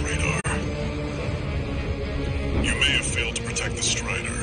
radar. You may have failed to protect the Strider.